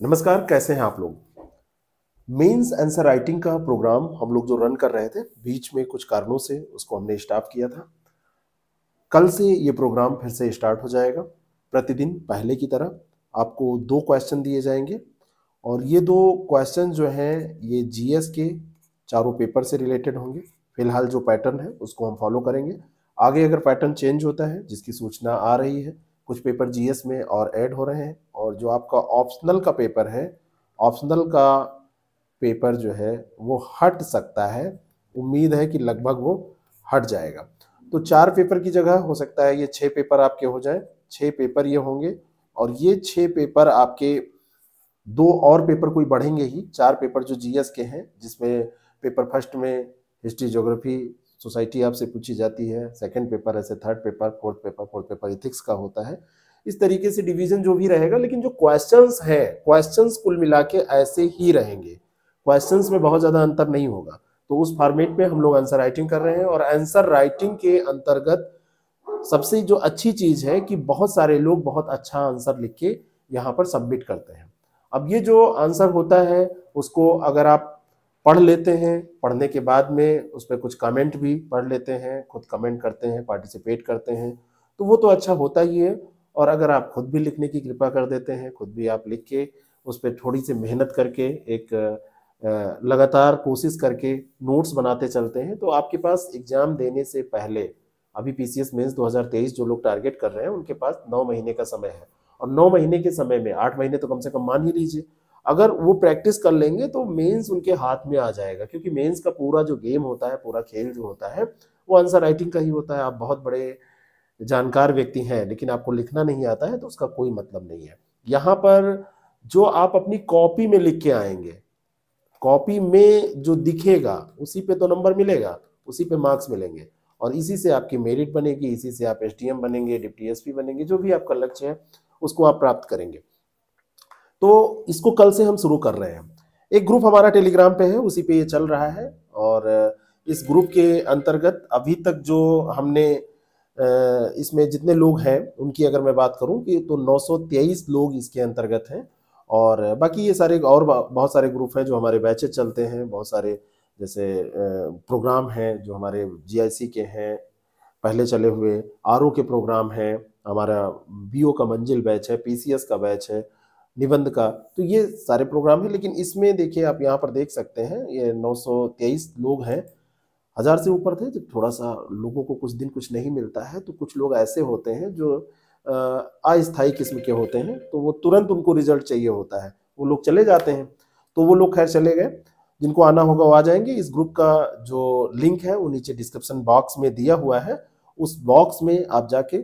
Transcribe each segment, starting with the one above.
नमस्कार, कैसे हैं आप लोग? मेंस आंसर राइटिंग का प्रोग्राम हम लोग जो रन कर रहे थे, बीच में कुछ कारणों से उसको हमने स्टॉप किया था। कल से ये प्रोग्राम फिर से स्टार्ट हो जाएगा, प्रतिदिन पहले की तरह। आपको दो क्वेश्चन दिए जाएँगे और ये दो क्वेश्चन जो हैं, ये जीएस के चारों पेपर से रिलेटेड होंगे। फ़िलहाल जो पैटर्न है, उसको हम फॉलो करेंगे। आगे अगर पैटर्न चेंज होता है, जिसकी सूचना आ रही है, कुछ पेपर जीएस में और ऐड हो रहे हैं और जो आपका ऑप्शनल का पेपर है ऑप्शनल का पेपर जो है, वो हट सकता है। उम्मीद है कि लगभग वो हट जाएगा। तो चार पेपर की जगह हो सकता है ये छः पेपर आपके हो जाए। छः पेपर ये होंगे और ये छः पेपर आपके दो और पेपर कोई बढ़ेंगे ही। चार पेपर जो जीएस के हैं, जिसमें पेपर फ़र्स्ट में हिस्ट्री ज्योग्राफी सोसाइटी आपसे पूछी जाती है। सेकंड पेपर ऐसे third paper fourth paper fourth paper ethics का होता है। इस तरीके से डिवीज़न जो भी रहेगा, लेकिन जो क्वेश्चंस है क्वेश्चंस कुल मिला के ऐसे ही रहेंगे। क्वेश्चंस में बहुत ज़्यादा अंतर नहीं होगा। तो उस फॉर्मेट में हम लोग आंसर राइटिंग कर रहे हैं और आंसर राइटिंग के अंतर्गत सबसे जो अच्छी चीज़ है कि बहुत सारे लोग बहुत अच्छा आंसर लिख के यहाँ पर सबमिट करते हैं। अब ये जो आंसर होता है, उसको अगर आप पढ़ लेते हैं, पढ़ने के बाद में उस पर कुछ कमेंट भी पढ़ लेते हैं, खुद कमेंट करते हैं पार्टिसिपेट करते हैं तो वो तो अच्छा होता ही है। और अगर आप खुद भी लिखने की कृपा कर देते हैं, खुद भी आप लिख के उस पर थोड़ी सी मेहनत करके एक लगातार कोशिश करके नोट्स बनाते चलते हैं तो आपके पास एग्ज़ाम देने से पहले, अभी पी सी एस मेन्स दो हज़ार तेईस जो लोग टारगेट कर रहे हैं, उनके पास नौ महीने का समय है। और नौ महीने के समय में, आठ महीने तो कम से कम मान ही लीजिए, अगर वो प्रैक्टिस कर लेंगे तो मेंस उनके हाथ में आ जाएगा, क्योंकि मेंस का पूरा जो गेम होता है, पूरा खेल जो होता है, वो आंसर राइटिंग का ही होता है। आप बहुत बड़े जानकार व्यक्ति हैं, लेकिन आपको लिखना नहीं आता है तो उसका कोई मतलब नहीं है। यहाँ पर जो आप अपनी कॉपी में लिख के आएँगे, कॉपी में जो दिखेगा, उसी पे तो नंबर मिलेगा, उसी पे मार्क्स मिलेंगे। और इसी से आपकी मेरिट बनेगी, इसी से आप एस बनेंगे, डिप्टी एस बनेंगे, जो भी आपका लक्ष्य है, उसको आप प्राप्त करेंगे। तो इसको कल से हम शुरू कर रहे हैं। एक ग्रुप हमारा टेलीग्राम पे है, उसी पे ये चल रहा है। और इस ग्रुप के अंतर्गत अभी तक जो हमने इसमें जितने लोग हैं, उनकी अगर मैं बात करूँ कि तो 923 लोग इसके अंतर्गत हैं। और बाकी ये सारे और बहुत सारे ग्रुप हैं जो हमारे बैचेज चलते हैं, बहुत सारे जैसे प्रोग्राम हैं जो हमारे जीआईसी के हैं, पहले चले हुए आरओ के प्रोग्राम हैं, हमारा बी का मंजिल बैच है पीसीएस का बैच है, निबंध का तो ये सारे प्रोग्राम हैं। लेकिन इसमें देखिए आप यहाँ पर देख सकते हैं, ये 923 लोग हैं हज़ार से ऊपर थे जब थोड़ा सा लोगों को कुछ दिन कुछ नहीं मिलता है तो कुछ लोग ऐसे होते हैं जो अस्थायी किस्म के होते हैं तो वो तुरंत उनको रिज़ल्ट चाहिए होता है। वो लोग चले जाते हैं तो वो लोग खैर चले गए। जिनको आना होगा वो आ जाएँगे। इस ग्रुप का जो लिंक है, वो नीचे डिस्क्रिप्शन बॉक्स में दिया हुआ है। उस बॉक्स में आप जाके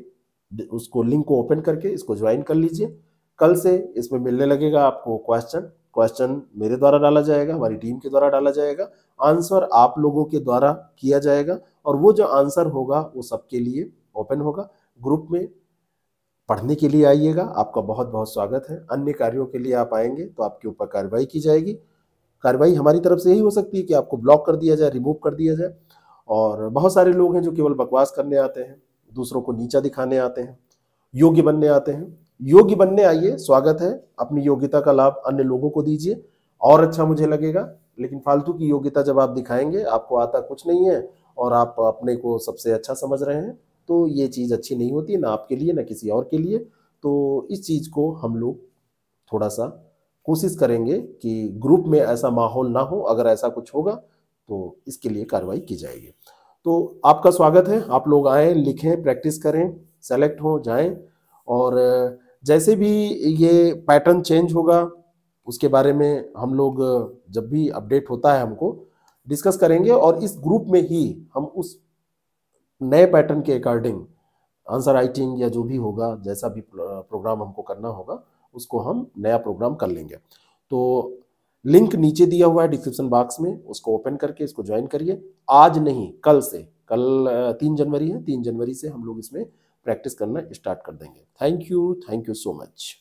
उसको लिंक को ओपन करके इसको ज्वाइन कर लीजिए। कल से इसमें मिलने लगेगा आपको क्वेश्चन। क्वेश्चन मेरे द्वारा डाला जाएगा, हमारी टीम के द्वारा डाला जाएगा आंसर आप लोगों के द्वारा किया जाएगा और वो जो आंसर होगा वो सबके लिए ओपन होगा। ग्रुप में पढ़ने के लिए आइएगा, आपका बहुत बहुत स्वागत है। अन्य कार्यों के लिए आप आएँगे तो आपके ऊपर कार्रवाई की जाएगी। कार्रवाई हमारी तरफ़ से यही हो सकती है कि आपको ब्लॉक कर दिया जाए रिमूव कर दिया जाए और बहुत सारे लोग हैं जो केवल बकवास करने आते हैं, दूसरों को नीचा दिखाने आते हैं, योग्य बनने आते हैं। योग्य बनने आइए। स्वागत है। अपनी योग्यता का लाभ अन्य लोगों को दीजिए। और अच्छा मुझे लगेगा, लेकिन फालतू की योग्यता जब आप दिखाएँगे, आपको आता कुछ नहीं है और आप अपने को सबसे अच्छा समझ रहे हैं तो ये चीज़ अच्छी नहीं होती, ना आपके लिए, ना किसी और के लिए। तो इस चीज़ को हम लोग थोड़ा सा कोशिश करेंगे कि ग्रुप में ऐसा माहौल ना हो। अगर ऐसा कुछ होगा तो इसके लिए कार्रवाई की जाएगी। तो आपका स्वागत है। आप लोग आएँ, लिखें, प्रैक्टिस करें, सेलेक्ट हो, जाएँ और जैसे भी ये पैटर्न चेंज होगा, उसके बारे में हम लोग जब भी अपडेट होता है हमको डिस्कस करेंगे और इस ग्रुप में ही हम उस नए पैटर्न के अकॉर्डिंग आंसर राइटिंग या जो भी होगा, जैसा भी प्रोग्राम हमको करना होगा, उसको हम नया प्रोग्राम कर लेंगे। तो लिंक नीचे दिया हुआ है डिस्क्रिप्शन बॉक्स में, उसको ओपन करके, इसको ज्वाइन करिए। आज नहीं, कल से, कल तीन जनवरी है, तीन जनवरी से हम लोग इसमें प्रैक्टिस करना स्टार्ट कर देंगे। Thank you thank you so much